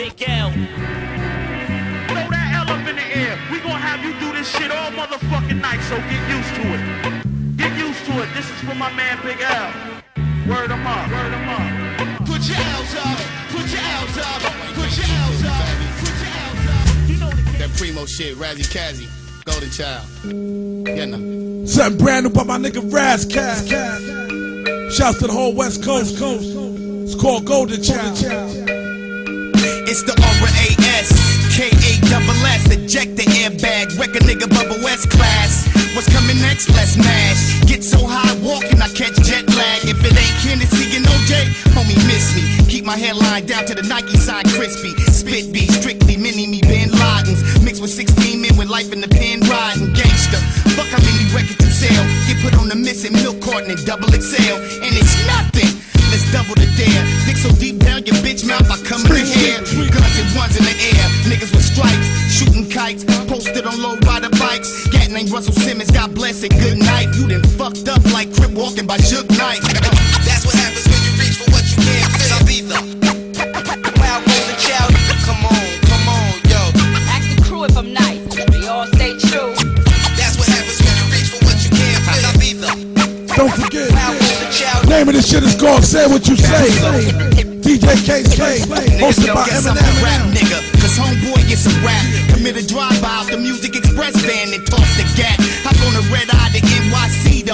Big L. Throw that L up in the air. We gonna have you do this shit all motherfucking night, so get used to it. Get used to it. This is for my man Big L. Word him up. Word him up. Put your L's up, put your L's up, put your L's up, put your L's up. You know the That primo shit, Razzie Kazzy, Golden Child. Yeah, know. Something brand new by my nigga Ras Kass. Shouts to the whole West Coast. It's called Golden Child. It's the Aura AS, K-A-double-S, eject the airbag, wreck a nigga bubble S class. What's coming next? Let's mash. Get so high walking, I catch jet lag. If it ain't Hennessy and OJ, homie, miss me. Keep my hairline down to the Nike side crispy. Spit beat, strictly mini me Bin Ladens. Mixed with 16 men with life in the pen riding. Gangster. Fuck how many records you sell. Get put on the missing milk carton and double XL. And it's nothing. Let's double the dare. Dick so deep down your bitch mouth, I come in and ones in the air. Niggas with stripes, shooting kites. Posted on low rider bikes. Gat named Russell Simmons, God bless it, good night. You done fucked up like Crip walking by Suge Knight. That's what happens when you reach for what you can't feel. Ibiza. Wow, golden child. Come on, come on, yo. Ask the crew if I'm nice. They all stay true. That's what happens when you reach for what you can't feel. Ibiza. Don't forget. Wow, golden child. Name of this shit is called Say What You Say. DJ KK, hosted by a rap Eminem. nigga, cause homeboy gets a rap. Commit a drive-by out the Music Express van and toss the gat. Hop on a red eye to NYC